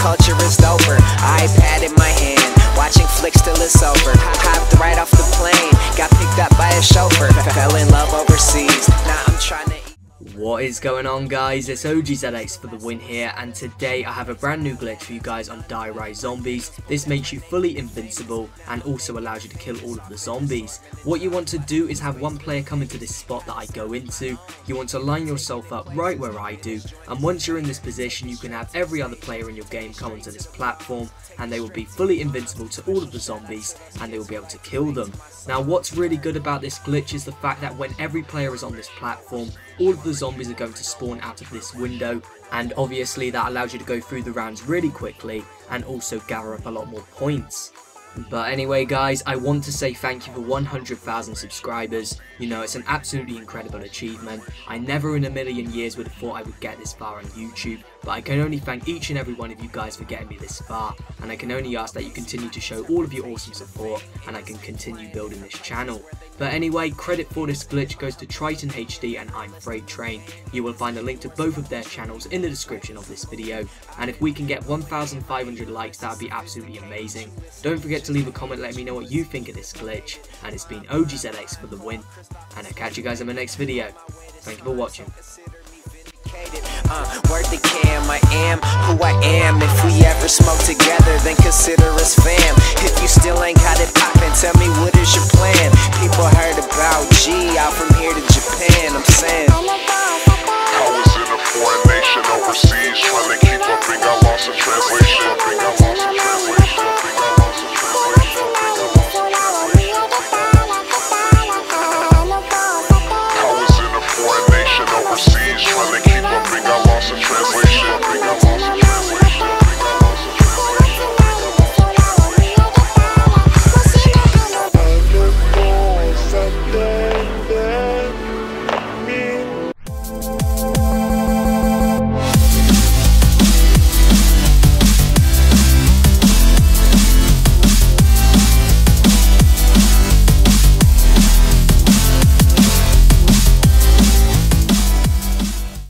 culture is doper. iPad What is going on guys, it's OGZX for the win here and today I have a brand new glitch for you guys on Die Rise Zombies. This makes you fully invincible and also allows you to kill all of the zombies. What you want to do is have one player come into this spot that I go into, you want to line yourself up right where I do and once you're in this position you can have every other player in your game come onto this platform and they will be fully invincible to all of the zombies and they will be able to kill them. Now what's really good about this glitch is the fact that when every player is on this platform all of the zombies zombies are going to spawn out of this window and obviously that allows you to go through the rounds really quickly and also gather up a lot more points. But anyway guys, I want to say thank you for 100,000 subscribers. You know, it's an absolutely incredible achievement. I never in a million years would have thought I would get this far on YouTube. But I can only thank each and every one of you guys for getting me this far. And I can only ask that you continue to show all of your awesome support and I can continue building this channel. But anyway, credit for this glitch goes to Tritan HD and I'm Freight Train. You will find a link to both of their channels in the description of this video. And if we can get 1,500 likes, that would be absolutely amazing. Don't forget forget to leave a comment letting me know what you think of this glitch. And it's been OGZX for the win. And I'll catch you guys in my next video. Thank you for watching. Uh, to Cam, I am who I am. If we ever smoke together, then consider us fam. If you still ain't got it poppin', tell me